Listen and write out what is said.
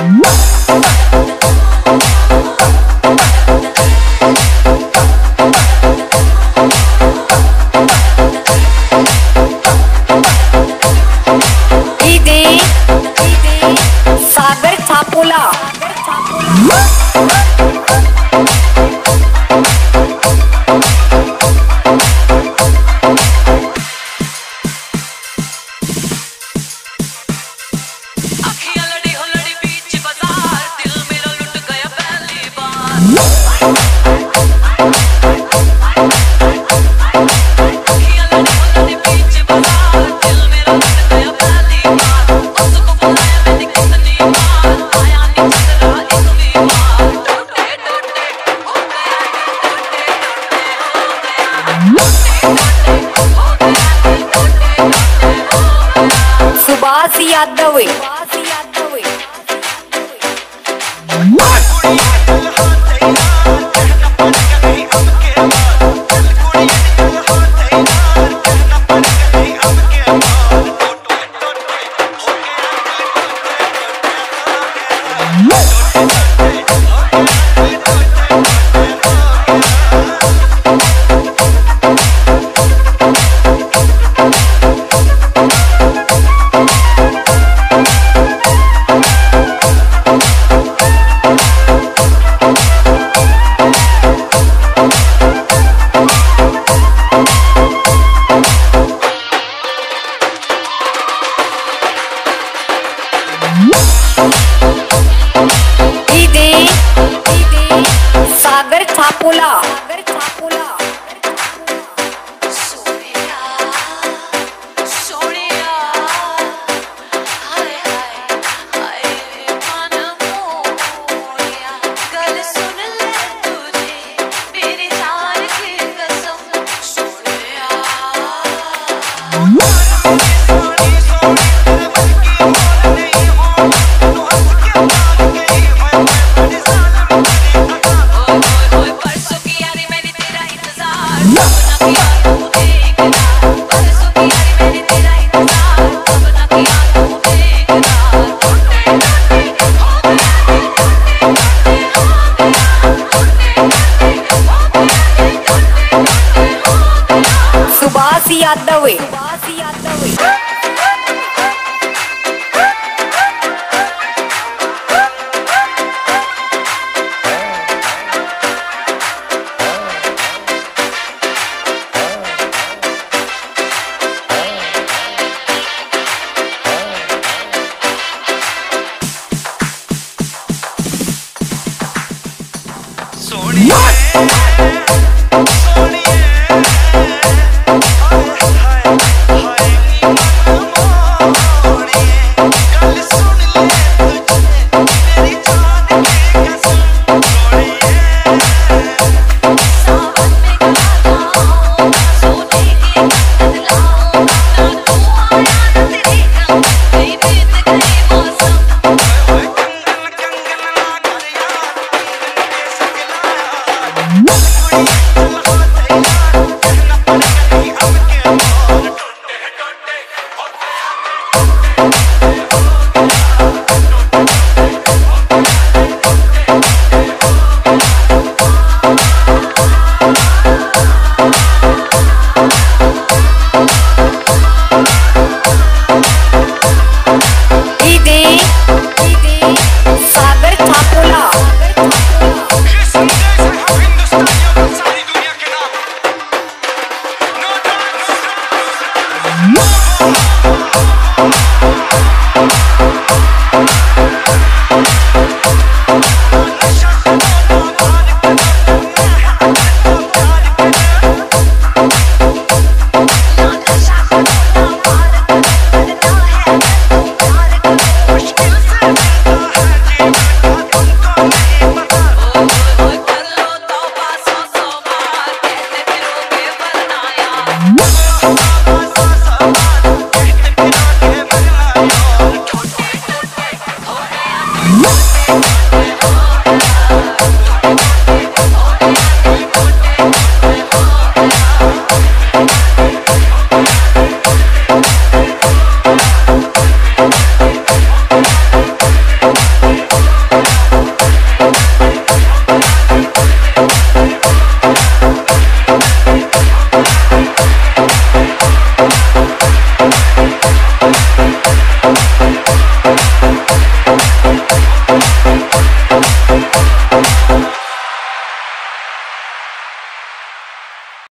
Oh, Suhas Yadav. Suhas Sagar छापोला Subhash Yadav Subhash Yadav Música